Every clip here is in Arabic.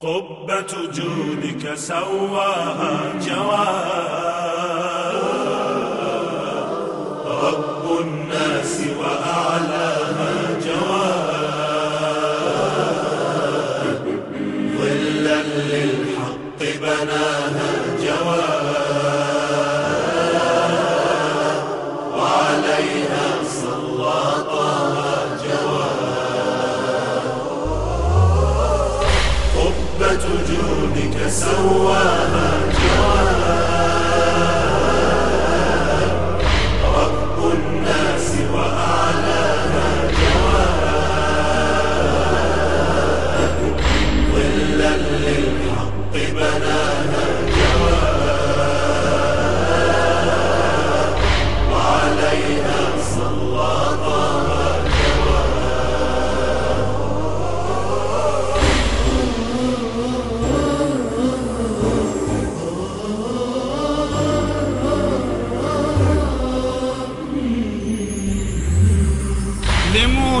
قبة جودك سواها جواد رب الناس وأعلاها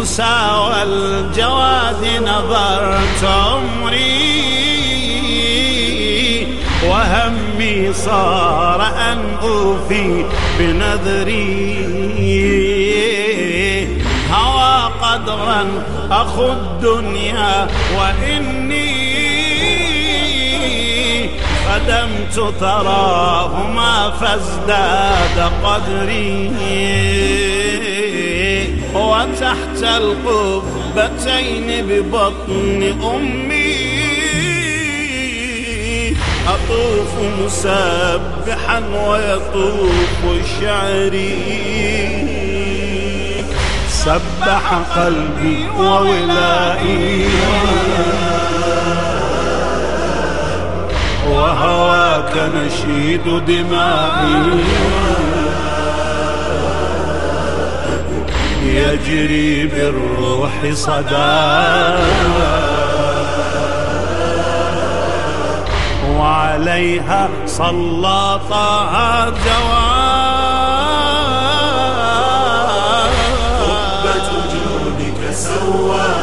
لموسى والجواد نظرت عمري وهمي صار أن أوفي بنذري. هوى قدرا أخو الدنيا وإني خدمت ثراهما فازداد قدري. وتحت القبتين ببطن أمي. أطوف مسبحا ويطوف شعري. سبح قلبي وولائي. وهواك نشيد دمائي. يجري بالروح صدى. وعليها سلطها قبة جواد جودك سواها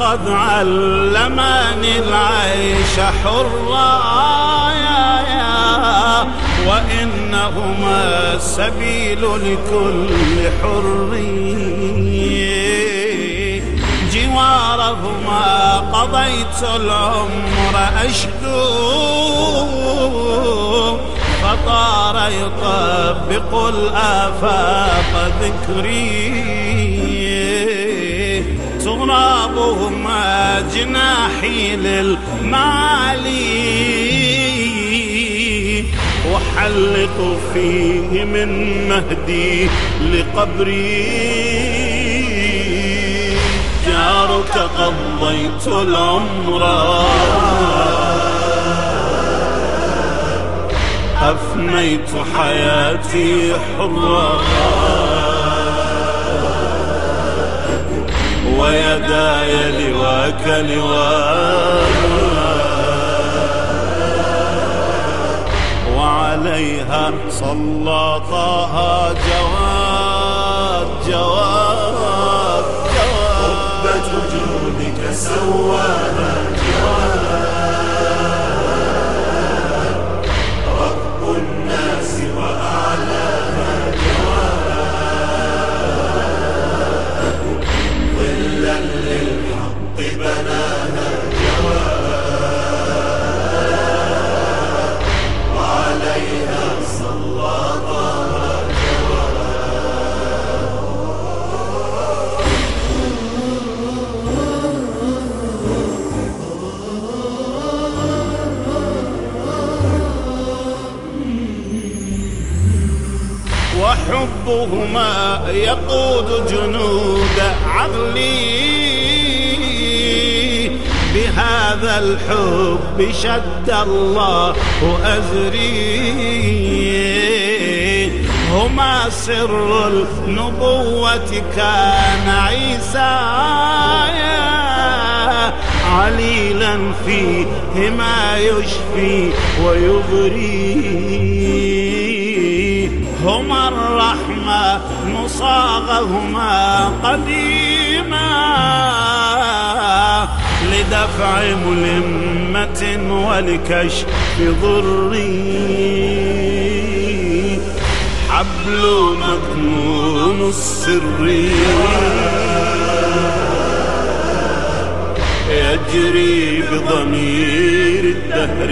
قد علماني العيش حرا يا يا وإنهما السبيل لكل حر جوارهما قضيت العمر أشدو فطار يطبق الآفاق ذكري. جناحي للمعالي. وحلق فيه من مهدي لقبري. جارك قضيت العمر. أفنيت حياتي حرا. ويداي لواك لواء وعليها سلطها جواد جواد قبة جواد جودك سواها حبهما يقود جنود عقلي بهذا الحب شد الله أزري. هما سر النبوة كان عيسى عليلا فيهما يشفي ويبري. هما الرحمة مصاغهما قديما. لدفع ملمة ولكشف ضري. حبل مكنون السر. يجري بضمير الدهر.